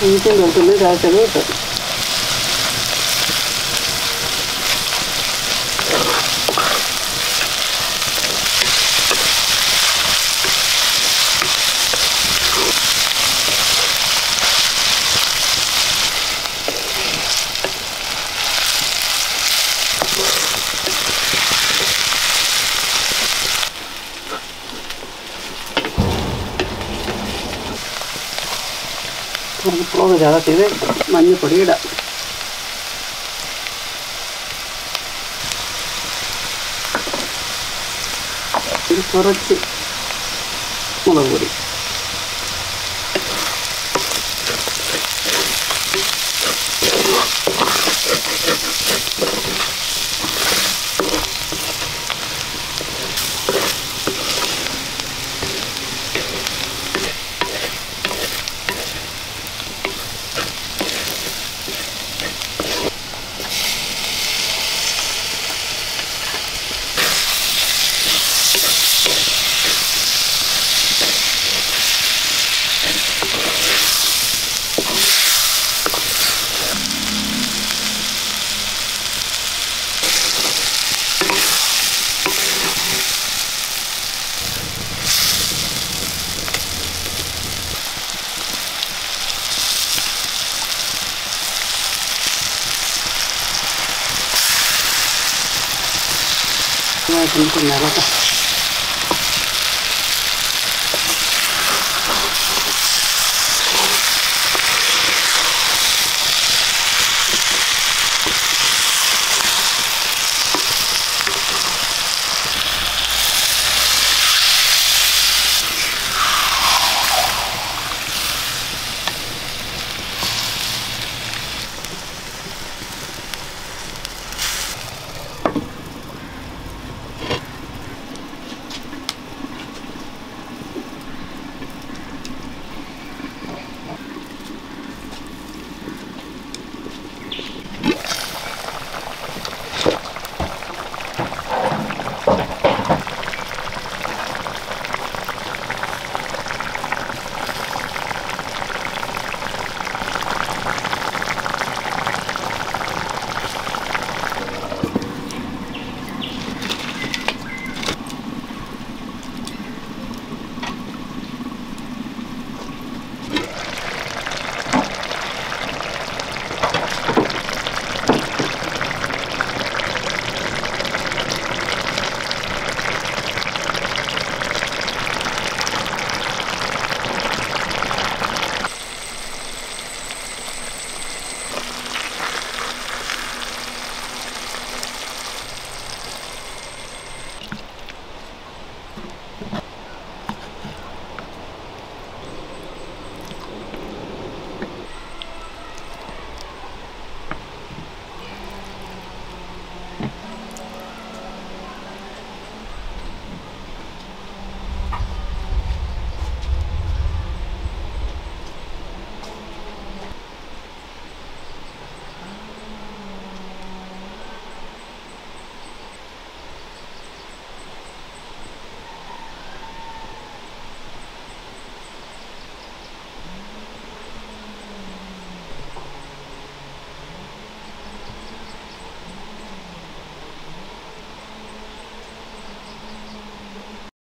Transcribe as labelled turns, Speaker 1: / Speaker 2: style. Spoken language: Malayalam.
Speaker 1: Anything else in this house, I ഇട്ടു മുളക് ചതച്ചത് മഞ്ഞൾപ്പൊടി ഇടാം കുറച്ച് മുളക് പൊടി. നമുക്ക് നിറക്കാം